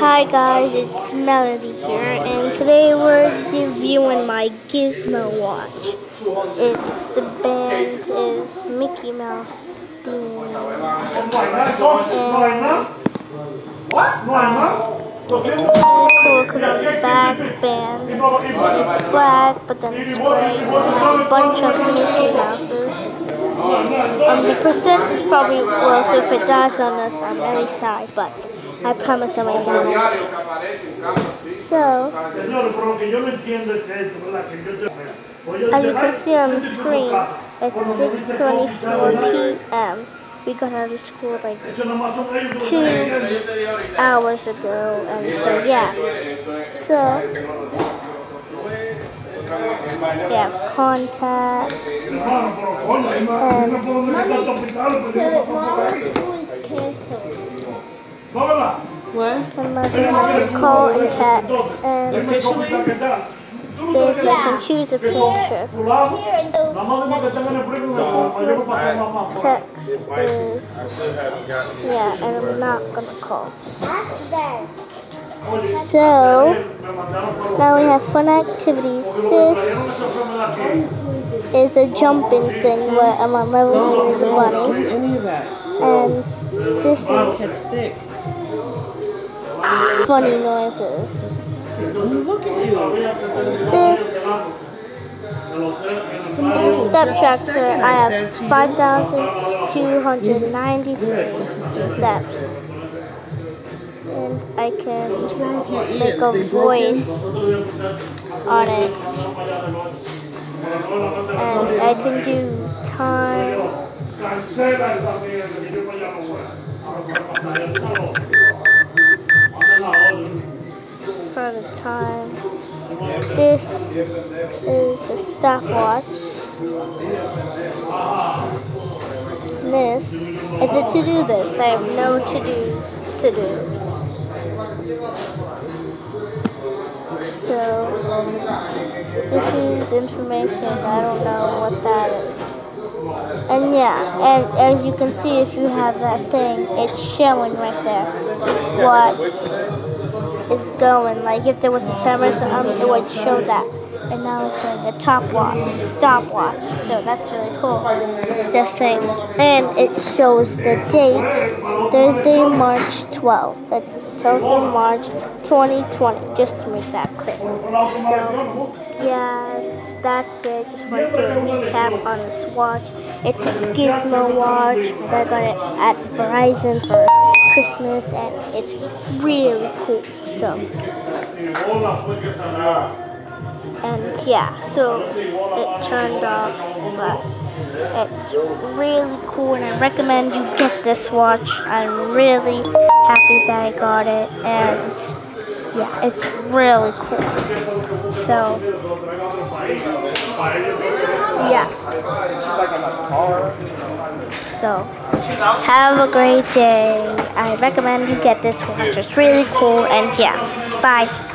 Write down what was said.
Hi guys, it's Melody here, and today we're reviewing my Gizmo watch. Its band is Mickey Mouse themed, and it's really cool because on the back band it's black, but then it's gray, and a bunch of Mickey Mouses. Um, the percent is probably well, so if it dies on us, I'm very sorry, but I promise I won't So, as you can see on the screen, it's 6.24 p.m. We got out of school like two hours ago, and so yeah. So, we have contacts. And what? And mother call and text. And this, I can choose a picture. This is what text is. Yeah, and I'm not gonna call. So, now we have fun activities. This is a jumping thing where I'm on level 3 with the bunny. And this is funny noises. This is a step tracker. I have 5,293 steps and I can make a voice on it. And I can do time. Time. This is a stopwatch. This is a to-do list. I have no to-dos to do. So, this is information, I don't know what that is. And yeah, and as you can see, if you have that thing, it's showing right there what is going. Like if there was a timer, um, it would show that and now it's like a top watch, stopwatch. So that's really cool. Just saying. And it shows the date, Thursday, March 12th. That's Thursday, March 2020, just to make that clear. So, yeah, that's it. Just wanted to recap on this watch. It's a Gizmo watch. I got it at Verizon for Christmas, and it's really cool. So and yeah, so it turned off, but it's really cool and I recommend you get this watch. I'm really happy that I got it and yeah, it's really cool. So yeah. So have a great day. I recommend you get this watch. It's really cool and yeah. Bye.